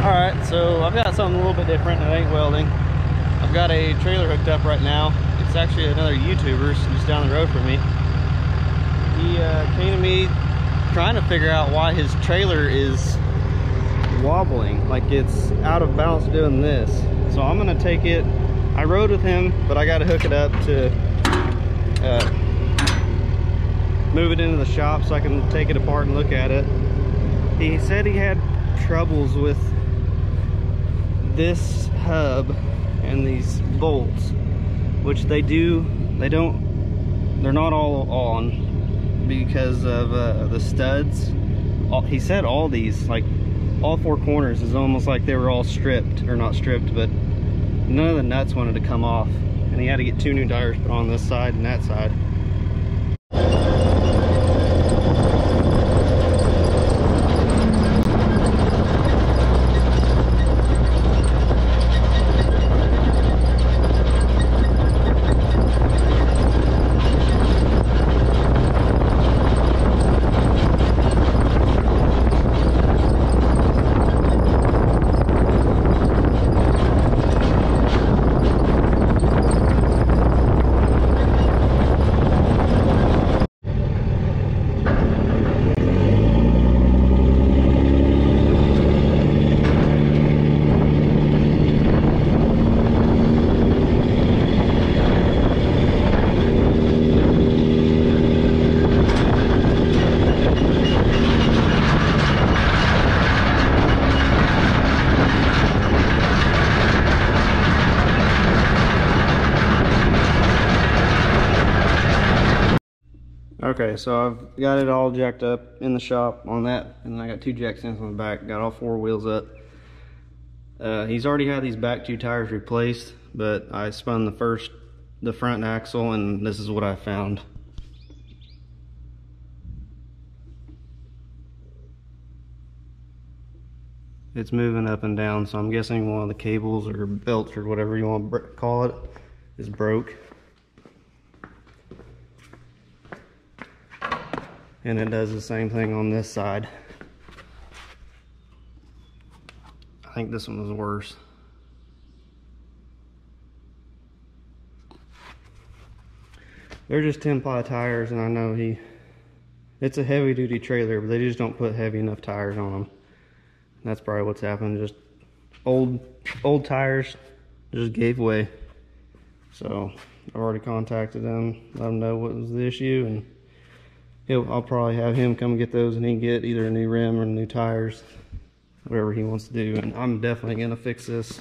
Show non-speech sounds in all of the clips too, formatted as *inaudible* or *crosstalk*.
All right, so I've got something a little bit different. It ain't welding. I've got a trailer hooked up right now. It's actually another YouTuber just down the road from me. He uh, came to me trying to figure out why his trailer is wobbling, like it's out of balance doing this. So I'm gonna take it, I rode with him, but I gotta hook it up to uh, move it into the shop so I can take it apart and look at it. He said he had troubles with this hub and these bolts, which they do, they don't, they're not all on because of uh, the studs. All, he said all these, like all four corners is almost like they were all stripped, or not stripped, but none of the nuts wanted to come off. And he had to get two new tires put on this side and that side. Okay, so I've got it all jacked up in the shop on that, and I got two jack stands on the back, got all four wheels up. Uh, he's already had these back two tires replaced, but I spun the first, the front axle, and this is what I found. It's moving up and down, so I'm guessing one of the cables or belts or whatever you want to call it is broke. And it does the same thing on this side. I think this one was worse. They're just 10 ply tires and I know he, it's a heavy duty trailer, but they just don't put heavy enough tires on them. That's probably what's happened. Just old, old tires just gave way. So I've already contacted them, let them know what was the issue and he'll I'll probably have him come get those and he can get either a new rim or new tires whatever he wants to do. And I'm definitely gonna fix this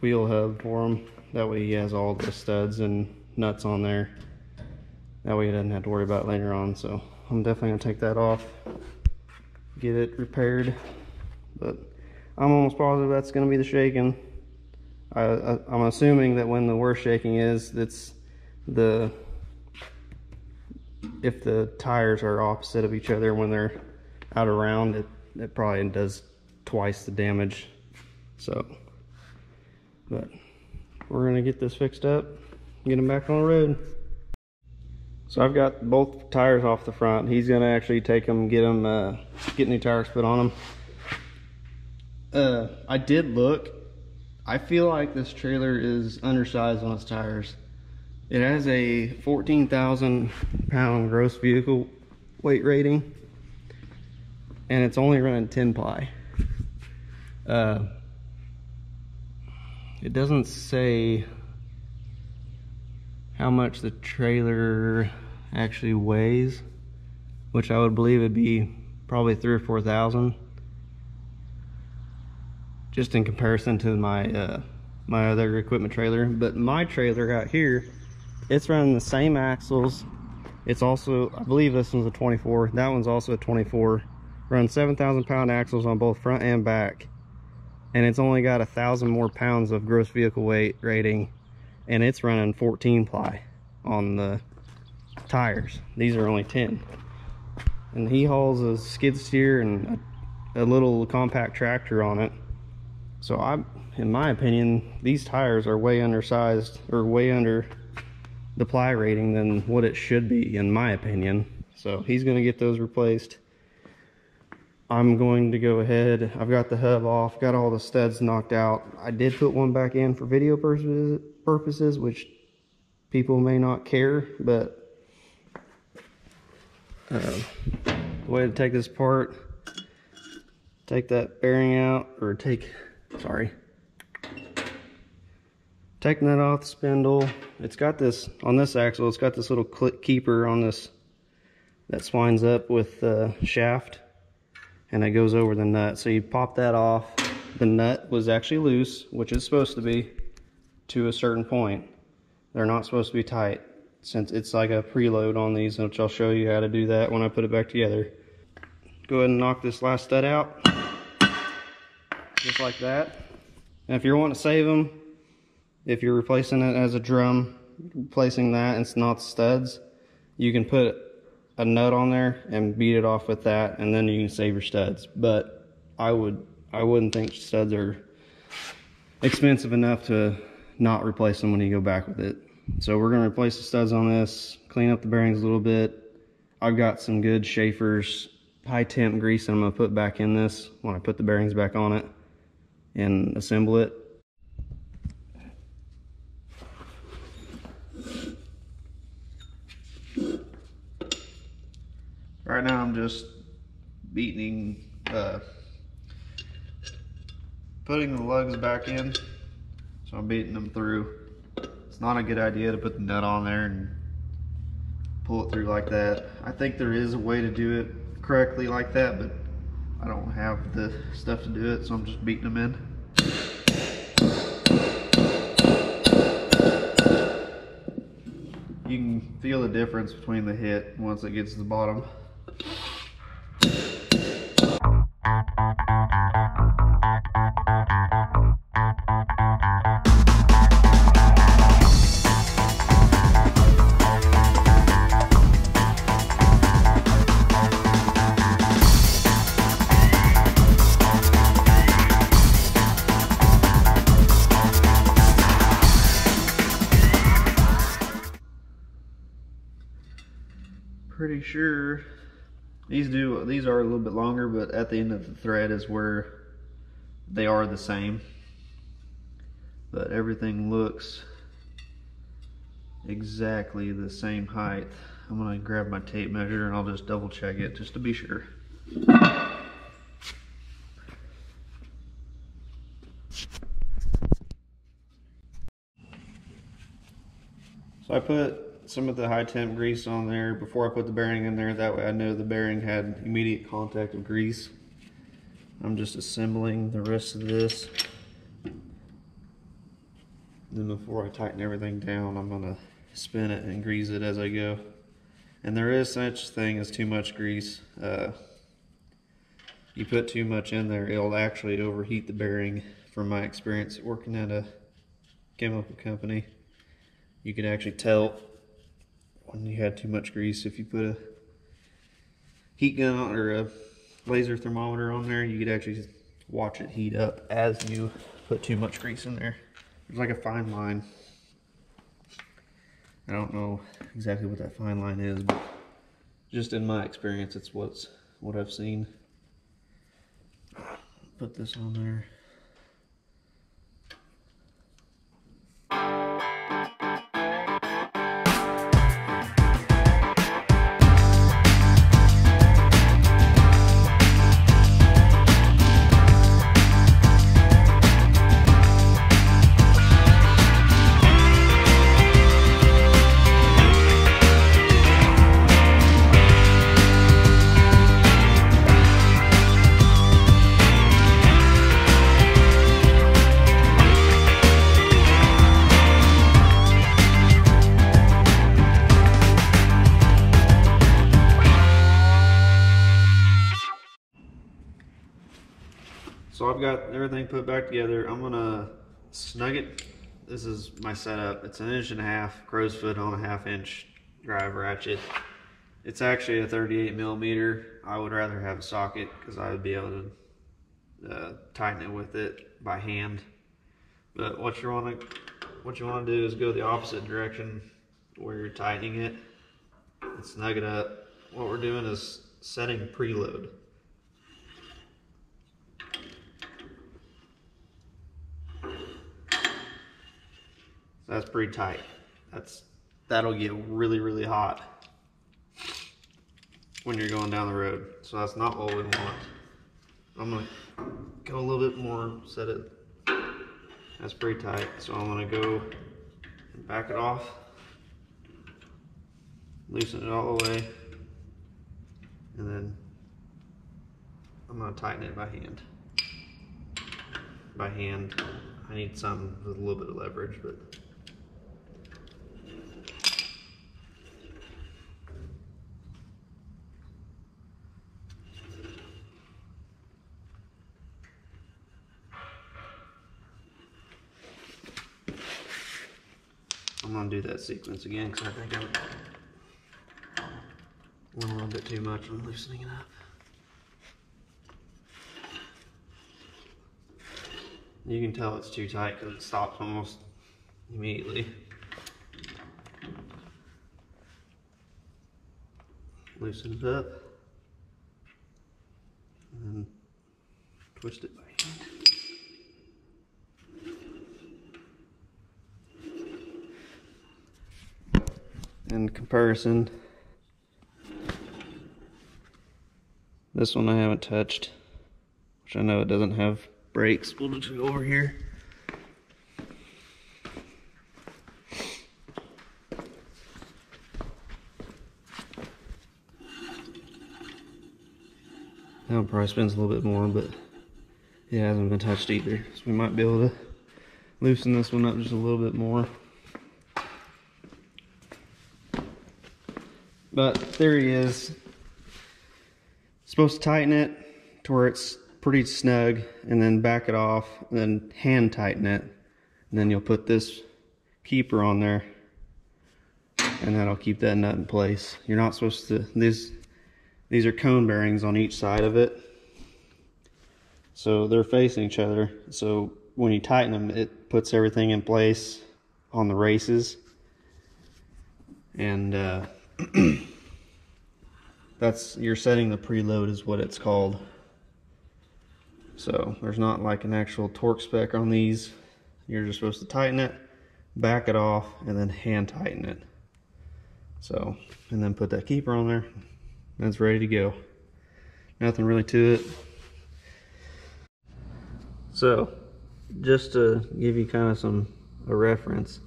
wheel hub for him. That way he has all the studs and nuts on there. That way he doesn't have to worry about later on. So I'm definitely gonna take that off get it repaired. But I'm almost positive that's gonna be the shaking. I, I, I'm assuming that when the worst shaking is it's the if the tires are opposite of each other when they're out around, it, it probably does twice the damage. So, but we're gonna get this fixed up, get them back on the road. So I've got both tires off the front. He's gonna actually take them, get them, uh, get new tires put on them. Uh, I did look. I feel like this trailer is undersized on its tires. It has a 14,000 pound gross vehicle weight rating and it's only running 10 ply. Uh, it doesn't say how much the trailer actually weighs, which I would believe would be probably three or 4,000 just in comparison to my uh, my other equipment trailer. But my trailer out here it's running the same axles. It's also, I believe this one's a 24. That one's also a 24. Run 7,000 pound axles on both front and back. And it's only got a thousand more pounds of gross vehicle weight rating. And it's running 14 ply on the tires. These are only 10. And he hauls a skid steer and a, a little compact tractor on it. So I, in my opinion, these tires are way undersized or way under the ply rating than what it should be in my opinion so he's going to get those replaced I'm going to go ahead. I've got the hub off, got all the studs knocked out. I did put one back in for video purposes, which people may not care, but uh, the way to take this apart, take that bearing out, or take, sorry, taking that off the spindle. It's got this, on this axle, it's got this little click keeper on this that swines up with the shaft and it goes over the nut. So you pop that off. The nut was actually loose, which it's supposed to be to a certain point. They're not supposed to be tight since it's like a preload on these, which I'll show you how to do that when I put it back together. Go ahead and knock this last stud out, just like that. And if you're wanting to save them, if you're replacing it as a drum, replacing that and it's not studs, you can put a nut on there and beat it off with that and then you can save your studs. But I would I wouldn't think studs are expensive enough to not replace them when you go back with it. So we're gonna replace the studs on this, clean up the bearings a little bit. I've got some good Schaeffer's high temp grease I'm gonna put back in this when I put the bearings back on it and assemble it. Right now I'm just beating, uh, putting the lugs back in. So I'm beating them through. It's not a good idea to put the nut on there and pull it through like that. I think there is a way to do it correctly like that, but I don't have the stuff to do it, so I'm just beating them in. You can feel the difference between the hit once it gets to the bottom. Pretty sure these do these are a little bit longer but at the end of the thread is where they are the same. But everything looks exactly the same height. I'm gonna grab my tape measure and I'll just double check it just to be sure. So I put some of the high temp grease on there before I put the bearing in there. That way I know the bearing had immediate contact of grease. I'm just assembling the rest of this. Then before I tighten everything down, I'm gonna spin it and grease it as I go. And there is such thing as too much grease. Uh, you put too much in there, it'll actually overheat the bearing from my experience working at a chemical company. You can actually tell when you had too much grease. If you put a heat gun or a laser thermometer on there, you could actually watch it heat up as you put too much grease in there. There's like a fine line. I don't know exactly what that fine line is, but just in my experience, it's what's what I've seen. Put this on there. I've got everything put back together. I'm gonna snug it. This is my setup. It's an inch and a half crow's foot on a half inch drive ratchet. It's actually a 38 millimeter. I would rather have a socket because I would be able to uh, tighten it with it by hand. But what you want to what you want to do is go the opposite direction where you're tightening it and snug it up. What we're doing is setting preload. That's pretty tight. That's That'll get really, really hot when you're going down the road. So that's not what we want. I'm gonna go a little bit more, set it, that's pretty tight. So I'm gonna go back it off, loosen it all the way, and then I'm gonna tighten it by hand. By hand, I need something with a little bit of leverage, but Do that sequence again because I think I went a little bit too much on loosening it up. You can tell it's too tight because it stops almost immediately. Loosen it up and twist it by hand. In comparison. This one I haven't touched, which I know it doesn't have brakes. We'll just go over here. That one probably spins a little bit more, but it hasn't been touched either. So we might be able to loosen this one up just a little bit more. But there he is supposed to tighten it to where it's pretty snug and then back it off and then hand tighten it. And then you'll put this keeper on there and that'll keep that nut in place. You're not supposed to, these, these are cone bearings on each side of it. So they're facing each other. So when you tighten them, it puts everything in place on the races. And uh, *clears throat* that's you're setting the preload is what it's called. So there's not like an actual torque spec on these. You're just supposed to tighten it, back it off, and then hand tighten it. So, and then put that keeper on there. That's ready to go. Nothing really to it. So, just to give you kind of some a reference,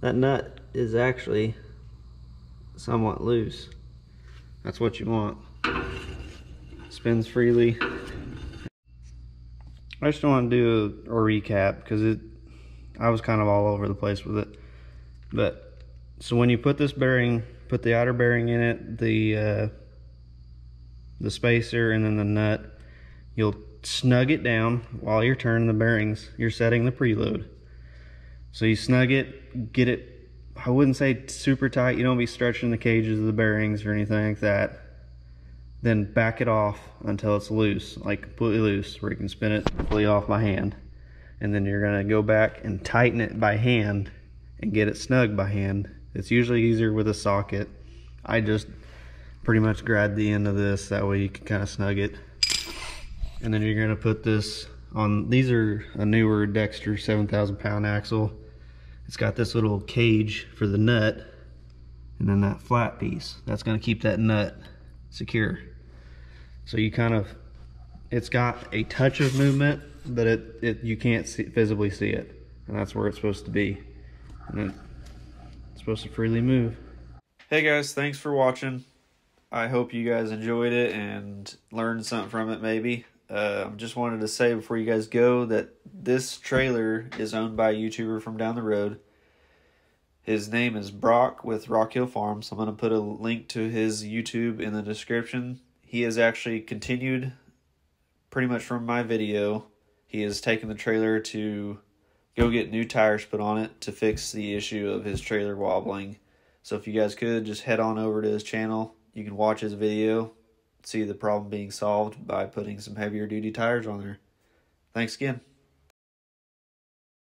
that nut is actually somewhat loose. That's what you want. Spins freely. I just want to do a, a recap because it I was kind of all over the place with it. But so when you put this bearing, put the outer bearing in it, the uh, the spacer and then the nut, you'll snug it down while you're turning the bearings. You're setting the preload. So you snug it, get it I wouldn't say super tight. You don't be stretching the cages of the bearings or anything like that. Then back it off until it's loose, like completely loose, where you can spin it completely off by hand. And then you're gonna go back and tighten it by hand and get it snug by hand. It's usually easier with a socket. I just pretty much grab the end of this, that way you can kind of snug it. And then you're gonna put this on, these are a newer Dexter 7,000 pound axle it's got this little cage for the nut and then that flat piece. That's gonna keep that nut secure. So you kind of, it's got a touch of movement, but it, it you can't see, visibly see it. And that's where it's supposed to be. And it's supposed to freely move. Hey guys, thanks for watching. I hope you guys enjoyed it and learned something from it maybe. Uh, just wanted to say before you guys go that this trailer is owned by a YouTuber from down the road. His name is Brock with Rockhill Farms. I'm going to put a link to his YouTube in the description. He has actually continued pretty much from my video. He has taken the trailer to go get new tires put on it to fix the issue of his trailer wobbling. So if you guys could just head on over to his channel, you can watch his video see the problem being solved by putting some heavier duty tires on there. Thanks again.